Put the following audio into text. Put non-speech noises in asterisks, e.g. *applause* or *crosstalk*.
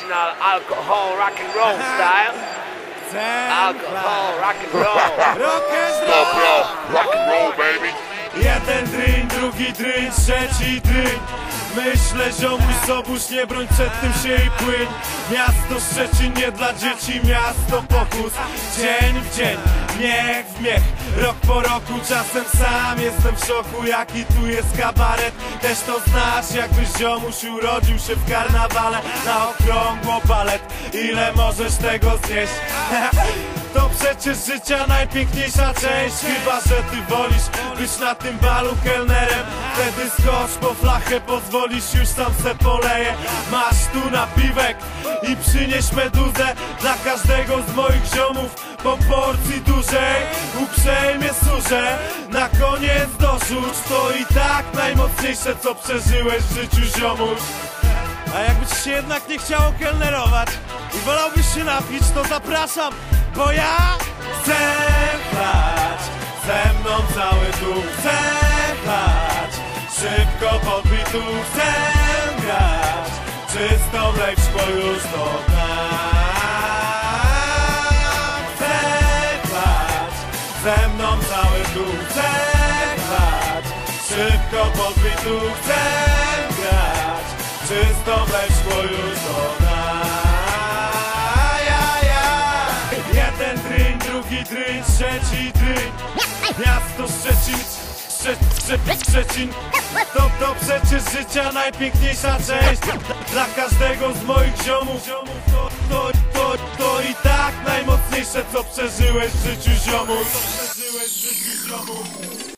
original alcohol rock and roll style. Alcohol rock and roll. *laughs* Rock and roll. Drugi dryn, trzeci dryn. Myślę, ziomuś, zobóż, nie broń przed tym się i płyń Miasto Szczecin nie dla dzieci, miasto pokus. Dzień w dzień, miech w miech. Rok po roku, czasem sam jestem w szoku Jaki tu jest kabaret, też to znasz Jakbyś ziomuś urodził się w karnawale. Na okrągło balet, ile możesz tego znieść? *laughs* Przecież życia najpiękniejsza część. Chyba, że ty wolisz być na tym balu kelnerem. Wtedy skocz po flachę, pozwolisz już sam se poleję. Masz tu napiwek i przynieś meduzę. Dla każdego z moich ziomów po porcji dużej. Uprzejmie służę, na koniec dorzuć. To i tak najmocniejsze co przeżyłeś w życiu ziomuś. A jakby ci się jednak nie chciało kelnerować i wolałbyś się napić, to zapraszam, bo ja chcę chlać, ze mną cały tu chcę chlać, szybko podbij tu chcę grać, czystą leczko już do dna. Chcę chlać, ze mną cały tu chcę chlać, szybko podbij tu chcę grać, czystą leczko już do dna. Drugi dryn, trzeci dryn, miasto Szczecin, Szcze, Szcze, Szczecin. To, to przecież życia najpiękniejsza część. Dla każdego z moich ziomów. To, to, to, to i tak najmocniejsze co przeżyłeś w życiu ziomów Co przeżyłeś w życiu ziomów